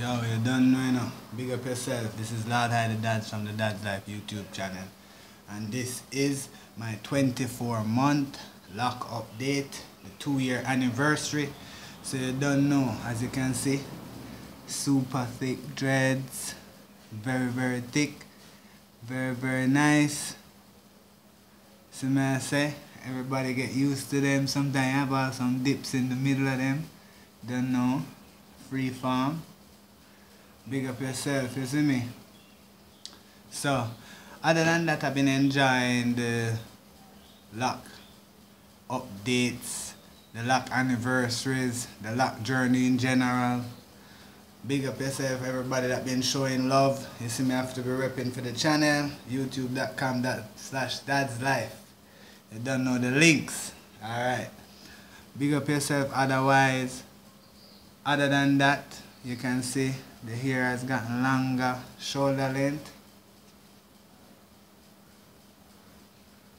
Yo, you don't know, you know. Big up yourself. This is Lord High the Dads from the Dadz Life YouTube channel. And this is my 24 month lock update, the two year anniversary. So you don't know, as you can see, super thick dreads, very, very thick, very, very nice. So may I say, everybody get used to them. Sometimes I have some dips in the middle of them. Don't know. Freeform big up yourself, you see me? So, other than that, I've been enjoying the lock updates, the lock anniversaries, the lock journey in general. Big up yourself, everybody that been showing love. You see me have to be repping for the channel, youtube.com slash dad's life. You don't know the links. Alright. Big up yourself otherwise. Other than that, you can see the hair has gotten longer shoulder length.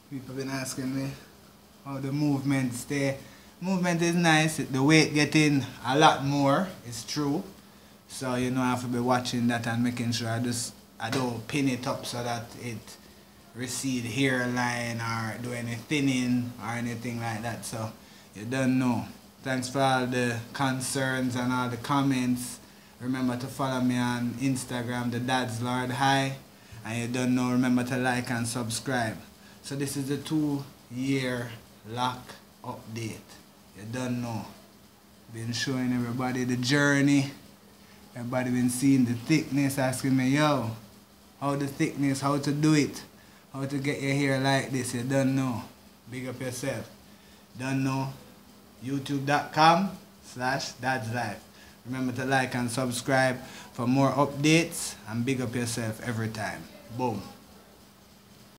People been asking me how the movement stay. Movement is nice the weight getting a lot more it's true. So you know I have to be watching that and making sure I just I don't pin it up so that it recede hairline or do any thinning or anything like that. So you don't know thanks for all the concerns and all the comments Remember to follow me on Instagram, the Dad's Lord High. And you don't know, remember to like and subscribe. So this is the two year lock update. You don't know. Been showing everybody the journey. Everybody been seeing the thickness, asking me, yo, how the thickness, how to do it, how to get your hair like this. You don't know. Big up yourself. Don't know. YouTube.com slash dad's life. Remember to like and subscribe for more updates and big up yourself every time. Boom.